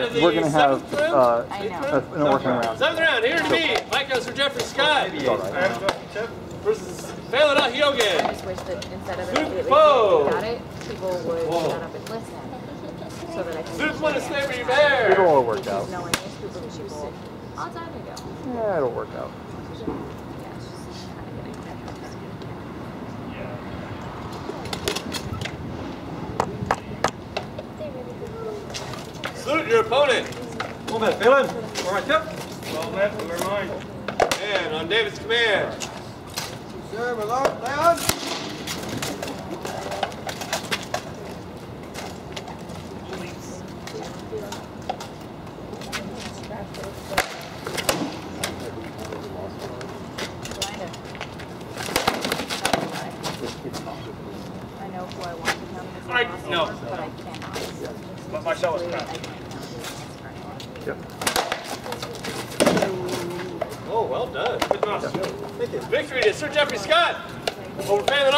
nine of the We're gonna have seventh round. uh, I know. a, an working round. Seventh round, here to me, Mike Sir Geoffrey Scott versus Faelan Ua HEogain. just wish that instead of immediately Bowl. got it, people would Whoa. shut up and listen. So that I can Super one to stay where you Slavery It'll Bear. all work out. knowing this group of people a long time ago. Yeah, it'll work out. Yeah, it's just kind of getting Salute your opponent. Come on, Faelan. All right, yep. Well met, we're mine. And on David's command. Sir, my lord, down. I know who I want to become as a I- boss no. but I cannot. But myself is I Yep. Oh, well done. Good boss. Victory to Sir Geoffrey Scott over Faelan